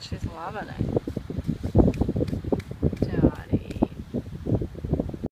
She's loving it.